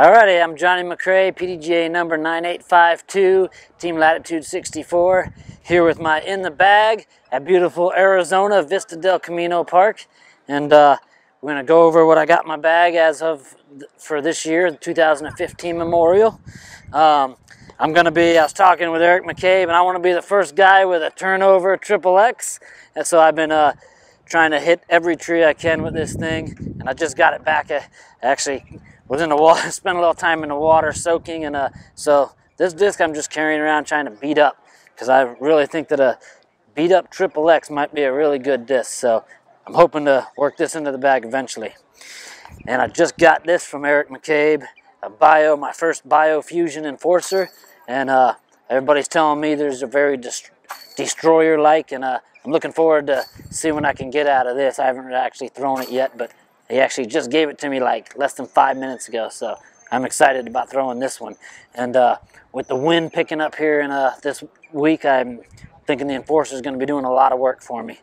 Alrighty, I'm JohnE McCray, PDGA number 9852, Team Latitude 64, here with my In the Bag at beautiful Arizona Vista del Camino Park. And uh, we're going to go over what I got in my bag as of for this year, the 2015 Memorial. Um, I'm going to be, I was talking with Eric McCabe, and I want to be the first guy with a turnover triple X. And so I've been uh, trying to hit every tree I can with this thing. And I just got it back. I actually was in the water, spent a little time in the water soaking. And uh, so this disc I'm just carrying around trying to beat up because I really think that a beat up triple X might be a really good disc. So I'm hoping to work this into the bag eventually. And I just got this from Eric McCabe, a bio, my first biofusion enforcer. And uh, everybody's telling me there's a very dest destroyer-like, and uh, I'm looking forward to see what I can get out of this. I haven't actually thrown it yet, but he actually just gave it to me like less than five minutes ago, so I'm excited about throwing this one. And uh, with the wind picking up here in uh, this week, I'm thinking the enforcer is going to be doing a lot of work for me.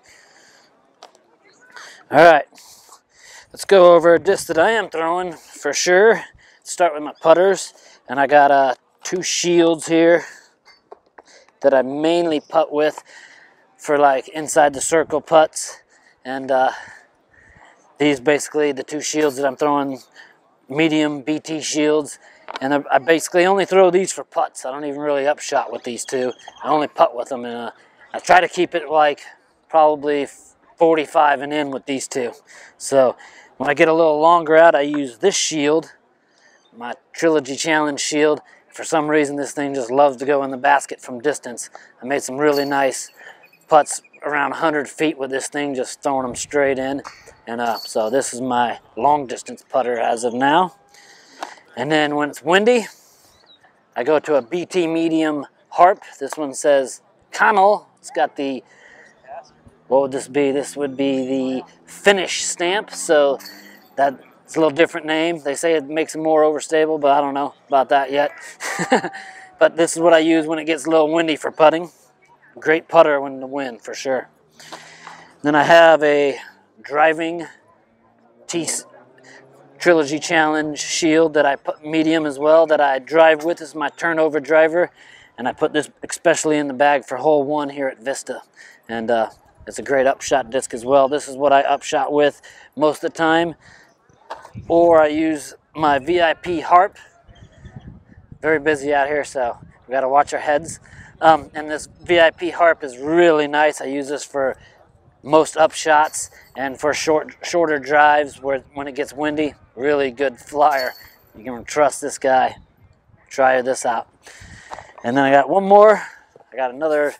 All right, let's go over a disc that I am throwing for sure. Start with my putters, and I got uh, two shields here that I mainly putt with for like inside the circle putts. And uh, these basically the two shields that I'm throwing, medium BT shields. And I basically only throw these for putts. I don't even really upshot with these two. I only putt with them. And uh, I try to keep it like probably 45 and in with these two. So when I get a little longer out, I use this shield, my Trilogy Challenge shield. For some reason, this thing just loves to go in the basket from distance. I made some really nice putts around 100 feet with this thing, just throwing them straight in. And up. so this is my long distance putter as of now. And then when it's windy, I go to a BT medium harp. This one says Connell. It's got the, what would this be? This would be the finish stamp. So that's a little different name. They say it makes it more overstable, but I don't know about that yet. but this is what I use when it gets a little windy for putting. Great putter when the wind, for sure. Then I have a driving T Trilogy Challenge shield that I put medium as well that I drive with as my turnover driver. And I put this especially in the bag for hole one here at Vista. And uh, it's a great upshot disc as well. This is what I upshot with most of the time. Or I use my VIP harp. Very busy out here, so we got to watch our heads. Um, and this VIP harp is really nice. I use this for most upshots and for short, shorter drives where when it gets windy, really good flyer. You can trust this guy. Try this out. And then I got one more. I got another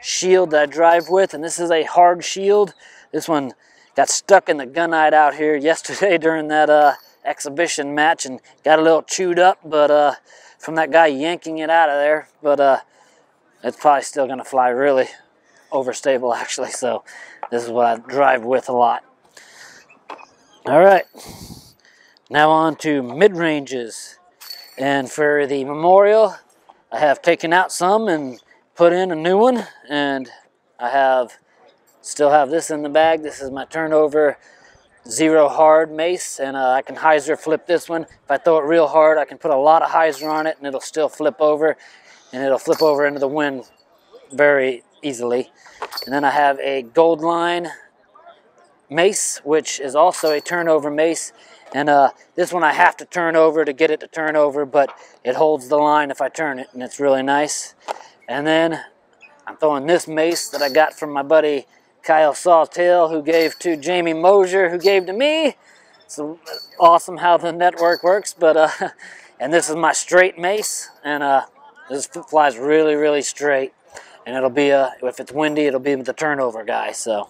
shield that I drive with, and this is a hard shield. This one got stuck in the gunite out here yesterday during that uh, exhibition match and got a little chewed up, but uh, from that guy yanking it out of there. But uh, it's probably still to fly really overstable actually. So this is what I drive with a lot. All right, now on to mid-ranges. And for the Memorial, I have taken out some and put in a new one. And I have still have this in the bag. This is my turnover zero hard mace and uh, I can hyzer flip this one. If I throw it real hard, I can put a lot of hyzer on it and it'll still flip over and it'll flip over into the wind very easily. And then I have a gold line mace, which is also a turnover mace. And uh, this one I have to turn over to get it to turn over, but it holds the line if I turn it, and it's really nice. And then I'm throwing this mace that I got from my buddy Kyle Sawtail, who gave to Jamie Mosier, who gave to me. It's awesome how the network works, but uh, and this is my straight mace, and uh, this flies really, really straight. And it'll be a if it's windy it'll be the turnover guy so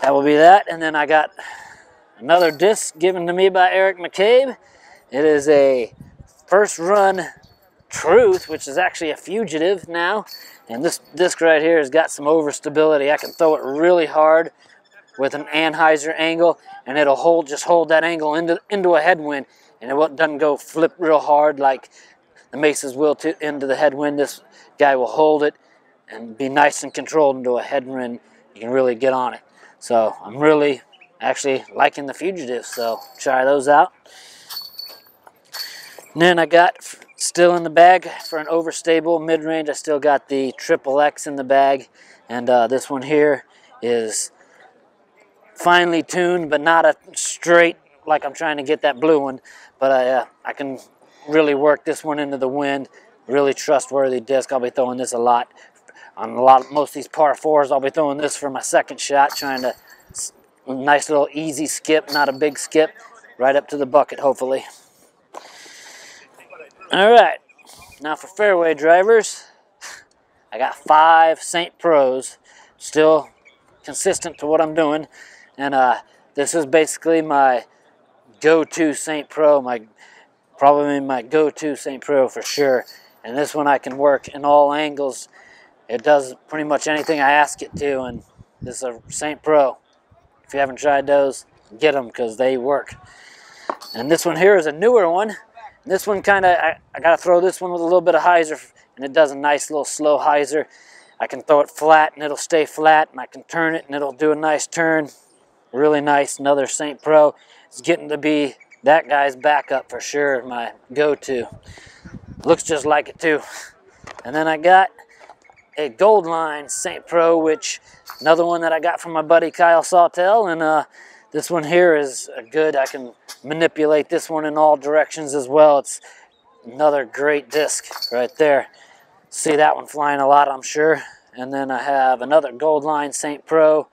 that will be that. And then I got another disc given to me by Eric McCabe. It is a first run truth which is actually a fugitive now and this disc right here has got some overstability I can throw it really hard with an anhyzer angle and it'll hold just hold that angle into into a headwind and it doesn't go flip real hard like the maces will to, into the headwind this guy will hold it and be nice and controlled into a headwind. You can really get on it. So I'm really actually liking the Fugitive, so try those out. And then I got still in the bag for an overstable mid-range. I still got the triple X in the bag, and uh, this one here is finely tuned, but not a straight like I'm trying to get that blue one. But I uh, I can really work this one into the wind. Really trustworthy disc. I'll be throwing this a lot on a lot of most of these par fours. I'll be throwing this for my second shot, trying to nice little easy skip, not a big skip, right up to the bucket hopefully. All right, now for fairway drivers, I got five St. Pros, still consistent to what I'm doing, and uh, this is basically my go-to St. Pro, my probably my go-to St. Pro for sure. And this one I can work in all angles. It does pretty much anything I ask it to, and this is a St. Pro. If you haven't tried those, get them because they work. And this one here is a newer one. This one kind of, I, I got to throw this one with a little bit of hyzer, and it does a nice little slow hyzer. I can throw it flat, and it'll stay flat, and I can turn it, and it'll do a nice turn. Really nice. Another St. Pro. It's getting to be that guy's backup for sure, my go-to. Looks just like it too. And then I got a Goldline St. Pro, which another one that I got from my buddy Kyle Sawtell, and uh, this one here is a good. I can manipulate this one in all directions as well. It's another great disc right there. See that one flying a lot, I'm sure. And then I have another Goldline St. Pro.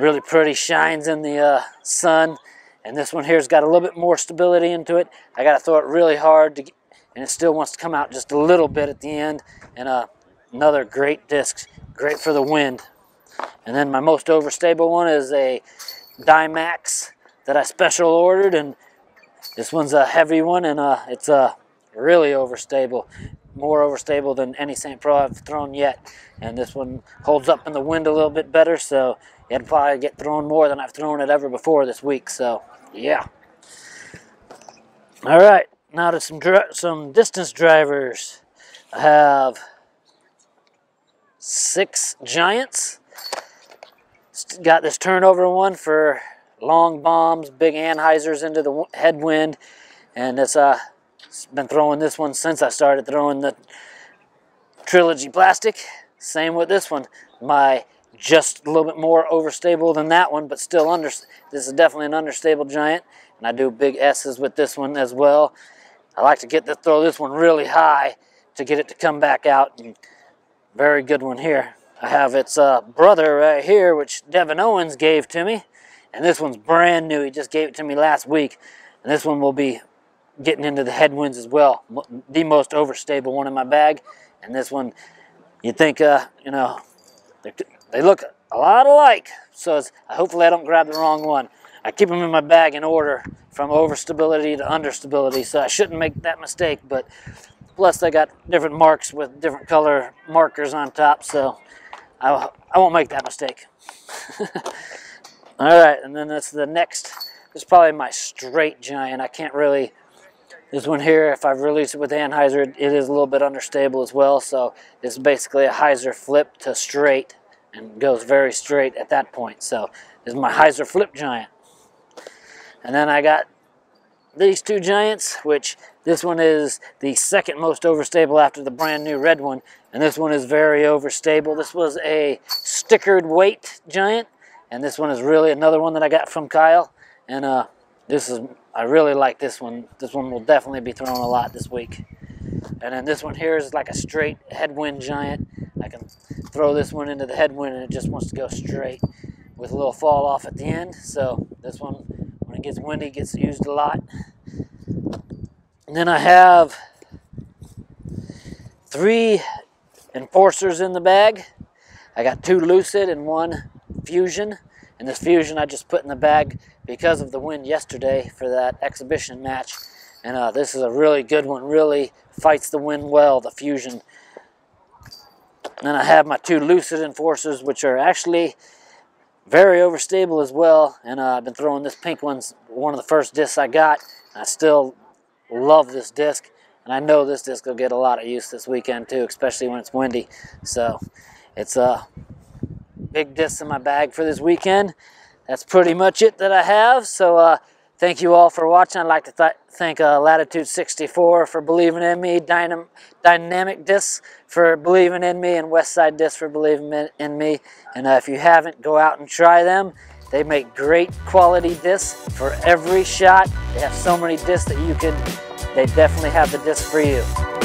Really pretty, shines in the uh, sun. And this one here's got a little bit more stability into it. I got to throw it really hard, to get, and it still wants to come out just a little bit at the end. And uh, another great disc, great for the wind. And then my most overstable one is a Dimax that I special ordered, and this one's a heavy one, and uh, it's uh, really overstable, more overstable than any St. Pro I've thrown yet. And this one holds up in the wind a little bit better, so it'd probably get thrown more than I've thrown it ever before this week. So yeah. All right, now to some some distance drivers. I have six Giants got this turnover one for long bombs, big anhyzers into the headwind, and it's uh, it's been throwing this one since I started throwing the Trilogy plastic. Same with this one. My just a little bit more overstable than that one, but still under. This is definitely an understable giant, and I do big S's with this one as well. I like to get to throw this one really high to get it to come back out. And very good one here. I have its uh, brother right here, which Devin Owens gave to me. And this one's brand new. He just gave it to me last week. And this one will be getting into the headwinds as well. The most overstable one in my bag. And this one, you think, uh, you know, they look a lot alike. So hopefully I don't grab the wrong one. I keep them in my bag in order from overstability to understability. So I shouldn't make that mistake. But plus they got different marks with different color markers on top. So I, I won't make that mistake. All right, and then that's the next. Is probably my straight giant. I can't really. This one here, if I release it with anhyzer, it is a little bit understable as well. So it's basically a hyzer flip to straight and goes very straight at that point. So this is my hyzer flip giant. And then I got these two giants, which this one is the second most overstable after the brand new red one, and this one is very overstable. This was a stickered weight giant, and this one is really another one that I got from Kyle, and uh, this is, I really like this one. This one will definitely be thrown a lot this week. And then this one here is like a straight headwind giant. I can throw this one into the headwind and it just wants to go straight with a little fall off at the end. So this one when it gets windy, gets used a lot. And then I have three enforcers in the bag. I got two Lucid and one Fusion. And this Fusion I just put in the bag because of the wind yesterday for that exhibition match. And uh, this is a really good one, really fights the wind well, the Fusion. And then I have my two Lucid enforcers, which are actually very overstable as well, and uh, I've been throwing this pink one's one of the first discs I got. I still love this disc, and I know this disc will get a lot of use this weekend too, especially when it's windy. So it's a big disc in my bag for this weekend. That's pretty much it that I have. So uh, Thank you all for watching. I'd like to th thank uh, Latitude 64 for believing in me, Dynam Dynamic Discs for believing in me, and Westside Discs for believing in me. And uh, if you haven't, go out and try them. They make great quality discs for every shot. They have so many discs that you can, they definitely have the disc for you.